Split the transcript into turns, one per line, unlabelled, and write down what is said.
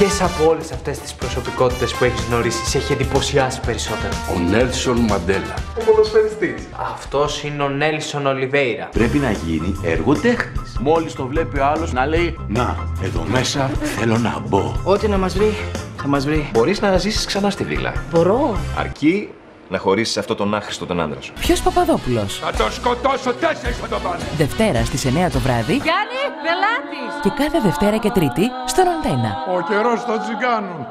Ποιες από όλες αυτές τις προσωπικότητες που έχεις γνωρίσει σε έχει εντυπωσιάσει περισσότερο;
Ο Νέλσον Μαντέλα.
Ο ποδοσφαιριστής.
Αυτός είναι ο Νέλσον Ολιβέηρα.
Πρέπει να γίνει έργο τέχνης. Μόλις το βλέπει ο άλλος να λέει «Να, εδώ μέσα θέλω να μπω».
Ό,τι να μας βρει, θα μας βρει.
Μπορείς να ζήσεις ξανά στη βίλα.
Μπορώ.
Αρκεί να χωρίσεις αυτό τον άχρηστο τον άντρα σου.
Ποιος Παπαδόπουλος;
Θα το σκοτώσω τέσσερις θα το πάνε.
Δευτέρα στις 9 το βράδυ
Γιάννη, πελάτης!
και κάθε Δευτέρα και Τρίτη στον Αντένα.
Ο καιρός των τσιγκάνων.